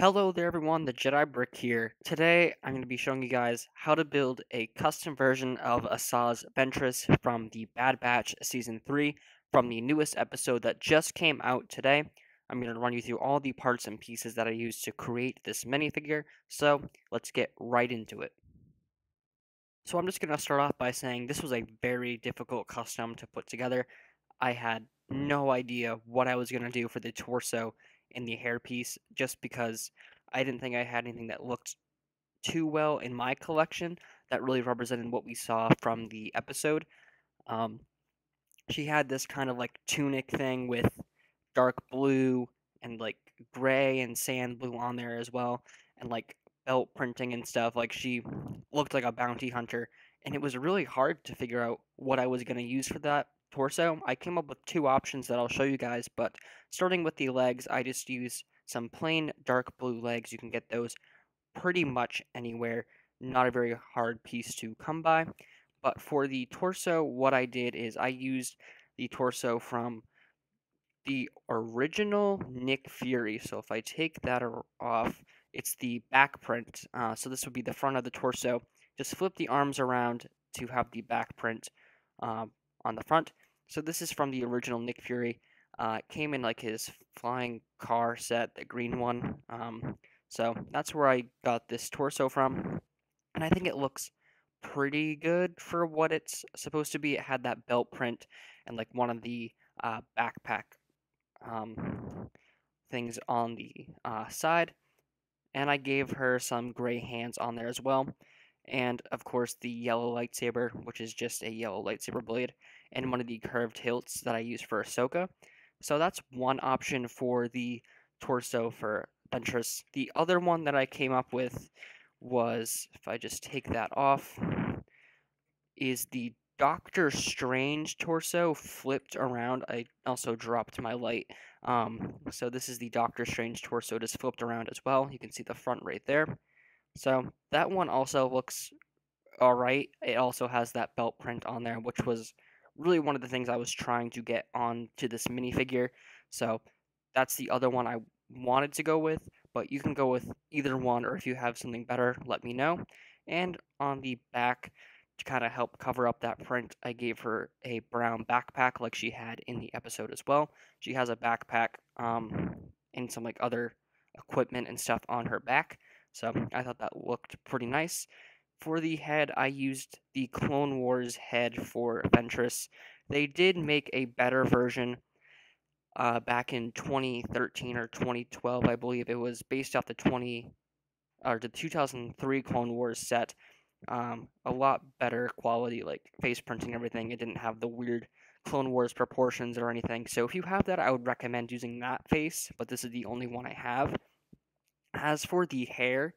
Hello there everyone, the Jedi Brick here. Today I'm going to be showing you guys how to build a custom version of Asajj Ventress from the Bad Batch Season 3 from the newest episode that just came out today. I'm going to run you through all the parts and pieces that I used to create this minifigure, so let's get right into it. So I'm just going to start off by saying this was a very difficult custom to put together. I had no idea what I was going to do for the torso in the hairpiece just because I didn't think I had anything that looked too well in my collection that really represented what we saw from the episode. Um, she had this kind of like tunic thing with dark blue and like gray and sand blue on there as well, and like belt printing and stuff. Like she looked like a bounty hunter, and it was really hard to figure out what I was going to use for that torso, I came up with two options that I'll show you guys, but starting with the legs, I just use some plain dark blue legs. You can get those pretty much anywhere. Not a very hard piece to come by. But for the torso, what I did is I used the torso from the original Nick Fury. So if I take that off, it's the back print. Uh, so this would be the front of the torso. Just flip the arms around to have the back print uh, on the front. So this is from the original Nick Fury. Uh, it came in like his flying car set, the green one. Um, so that's where I got this torso from. And I think it looks pretty good for what it's supposed to be. It had that belt print and like one of the uh, backpack um, things on the uh, side. And I gave her some gray hands on there as well and of course the yellow lightsaber, which is just a yellow lightsaber blade, and one of the curved hilts that I use for Ahsoka. So that's one option for the torso for Ventress. The other one that I came up with was, if I just take that off, is the Doctor Strange torso flipped around. I also dropped my light. Um, so this is the Doctor Strange torso just flipped around as well. You can see the front right there. So that one also looks alright. It also has that belt print on there, which was really one of the things I was trying to get on to this minifigure. So that's the other one I wanted to go with, but you can go with either one, or if you have something better, let me know. And on the back, to kind of help cover up that print, I gave her a brown backpack like she had in the episode as well. She has a backpack um, and some like other equipment and stuff on her back. So I thought that looked pretty nice. For the head, I used the Clone Wars head for Ventress. They did make a better version uh, back in 2013 or 2012, I believe. It was based off the 20 or the 2003 Clone Wars set. Um, a lot better quality, like face printing, everything. It didn't have the weird Clone Wars proportions or anything. So if you have that, I would recommend using that face. But this is the only one I have. As for the hair,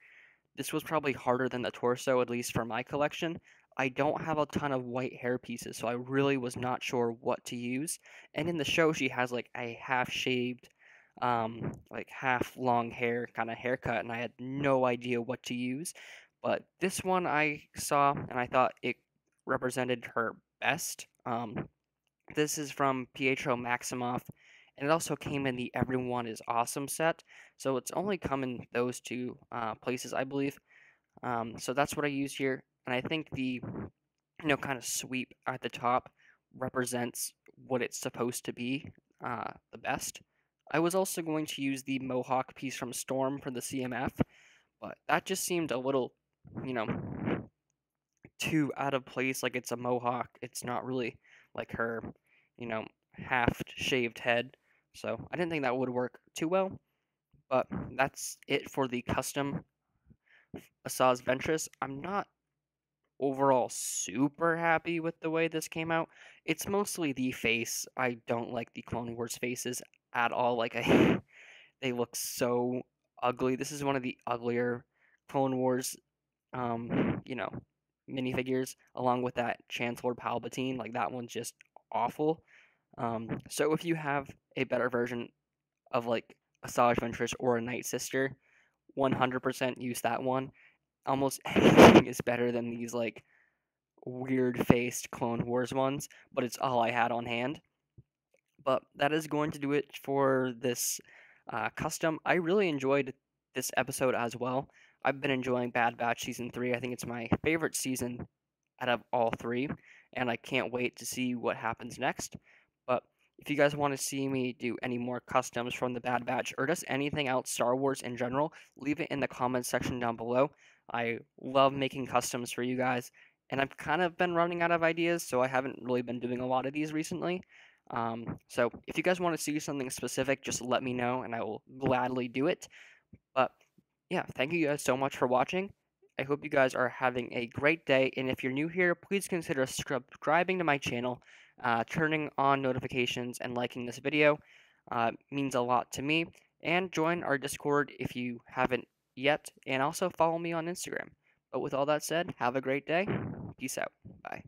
this was probably harder than the torso, at least for my collection. I don't have a ton of white hair pieces, so I really was not sure what to use. And in the show, she has like a half shaved, um, like half long hair kind of haircut, and I had no idea what to use. But this one I saw, and I thought it represented her best. Um, this is from Pietro Maximoff and it also came in the Everyone is Awesome set. So it's only come in those two uh, places, I believe. Um, so that's what I use here. And I think the, you know, kind of sweep at the top represents what it's supposed to be uh, the best. I was also going to use the Mohawk piece from Storm for the CMF, but that just seemed a little, you know, too out of place. Like it's a Mohawk. It's not really like her, you know, half shaved head. So I didn't think that would work too well, but that's it for the custom Asajj Ventress. I'm not overall super happy with the way this came out. It's mostly the face. I don't like the Clone Wars faces at all. Like I, they look so ugly. This is one of the uglier Clone Wars, um, you know, minifigures. Along with that Chancellor Palpatine, like that one's just awful. Um, so if you have a better version of like Asajj Ventress or a Night Sister, 100% use that one. Almost anything is better than these like weird faced Clone Wars ones, but it's all I had on hand. But that is going to do it for this uh, custom. I really enjoyed this episode as well. I've been enjoying Bad Batch season three. I think it's my favorite season out of all three, and I can't wait to see what happens next. But if you guys want to see me do any more customs from the Bad Batch or just anything else Star Wars in general, leave it in the comments section down below. I love making customs for you guys, and I've kind of been running out of ideas, so I haven't really been doing a lot of these recently. Um, so if you guys want to see something specific, just let me know, and I will gladly do it. But yeah, thank you guys so much for watching. I hope you guys are having a great day, and if you're new here, please consider subscribing to my channel, uh, turning on notifications, and liking this video. Uh, means a lot to me. And join our Discord if you haven't yet, and also follow me on Instagram. But with all that said, have a great day. Peace out. Bye.